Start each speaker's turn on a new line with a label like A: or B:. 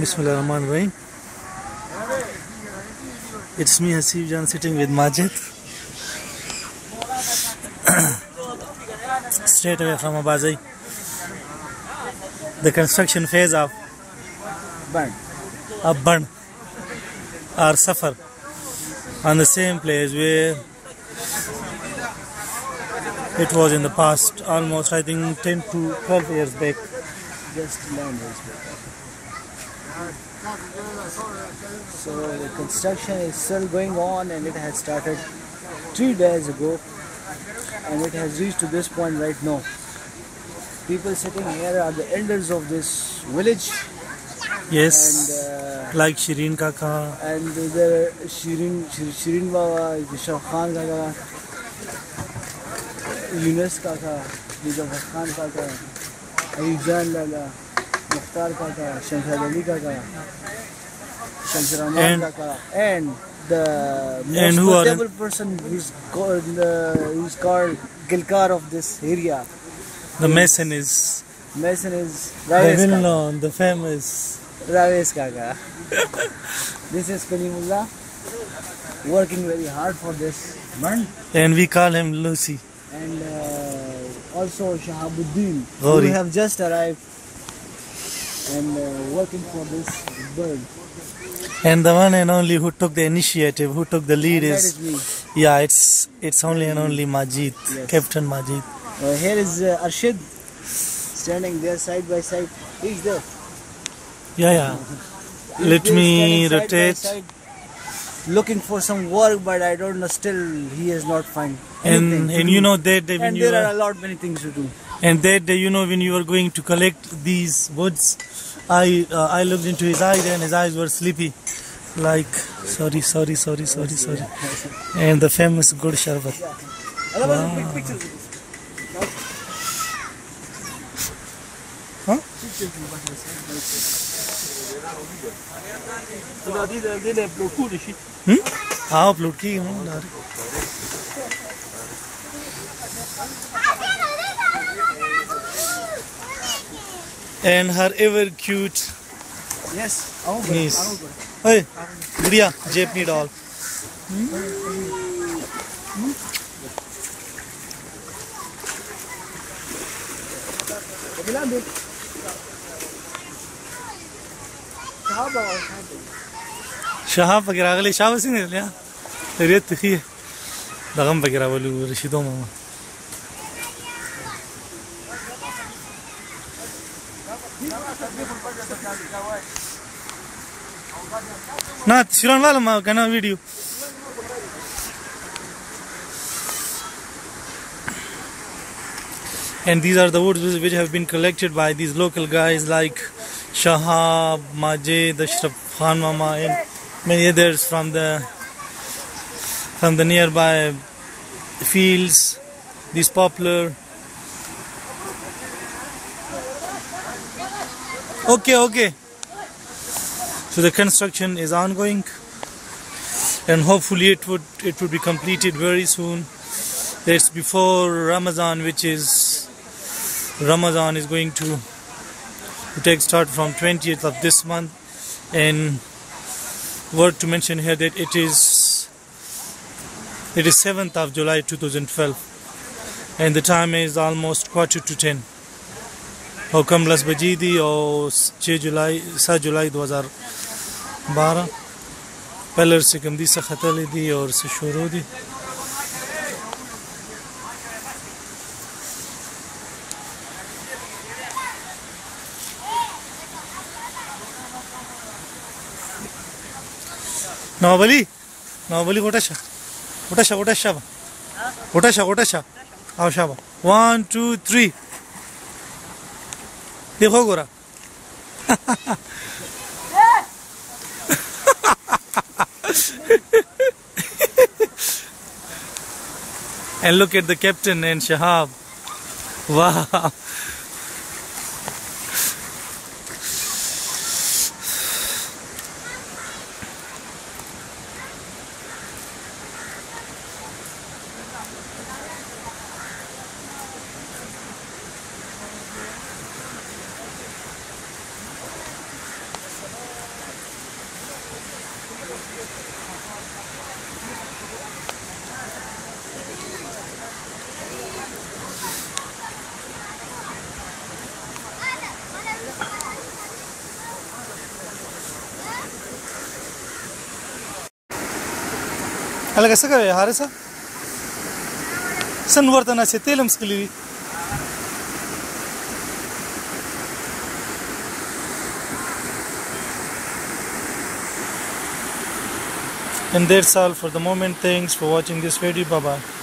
A: Bismillah Rahman Rahim. It's me Haseeb Jan sitting with Majid. Straight away from Abazai. The construction phase of
B: Burn.
A: Abban or Safar on the same place where it was in the past, almost I think 10 to 12 years back.
B: Just land is So the construction is still going on and it has started three days ago and it has reached to this point right now. People sitting here are the elders of this village.
A: Yes,
B: and uh,
A: like Shireen Kaka,
B: and there Shirin Shirin Baba, Shah Khan Kaka, Yunus Kaka, Mujafar Khan Kaka, Ayujan Lala, Mukhtar Kaka, Shamshad Ali Kaka, Rahman
A: And-
B: Kaka, and the most
A: And who are-
B: notable person who's called, uh, who's called Gilkar of this area.
A: the Mason is
B: Mason is
A: the well-known, the famous.
B: Raves Kaka. this is Kalimullah working very hard for this man.
A: And we call him Lucy.
B: and also Shahabuddin
A: Gauri.
B: who have just arrived and uh, working for this bird.
A: And the one and only who took the initiative, who took the lead is,
B: is me.
A: yeah, it's it's only and only Majid,
B: Yes.
A: Captain Majid.
B: Uh, here is uh, Arshid standing there side by side. He's there.
A: Yeah, yeah. Let me
B: standing side by
A: rotate.
B: side, Looking for some work, but I don't know. Still, he has not found anything. to
A: and you know that
B: and
A: you
B: there are a lot many things to do.
A: and that day you know when you were going to collect these woods, I uh, I looked into his eyes and his eyes were sleepy, like sorry, sorry, sorry, sorry, sorry. And the famous good sharbat.
B: Wow. Big pictures.
A: Huh? Hmm? हाँ upload की हूँ direct and her ever cute
B: Yes. Oh, good.
A: niece.
B: Oh, good.
A: Hey, Gudiya, Japanese doll.
B: Kabilang din. Sahaba or sahaba?
A: شهاب پکې راغلی شاه وسینه لیا ریت تخی دغم پکې راولو رشیدو ماما نه تصویران والا ما کنه ویډیو And these are the woods which have been collected by these local guys like Shahab, Majid, Ashraf Khan Mama, and many others from the from the nearby fields. this poplar. Okay, okay. So the construction is ongoing, and hopefully it would it would be completed very soon. That's before Ramadan, which is Ramadan is going to, to take start from 20th of this month. And worth to mention here that it is it is 7th of July 2012 and the time is almost quarter to 10 حکم لس بجی دی اور 6 جولائی 7 2012 پلر سے کم دی سخته لی دی اور سے شروع دی नवाबली? नवाबली कोटा शा कोटा शा कोटा शा कोटा शा कोटा शा आओ शा वन टू थ्री देखो गोरा। And look at the captain and Shahab. Wow. ಅಲ್ಲ ಹೆಸರು ಯಾರ ಸರ್ ಸಣ್ಣ ಬರ್ತನ ಸೆತ್ತೇಲಿ ಹಂಸ್ಕಲೀವಿ And that's all for the moment. Thanks for watching this video. Bye bye.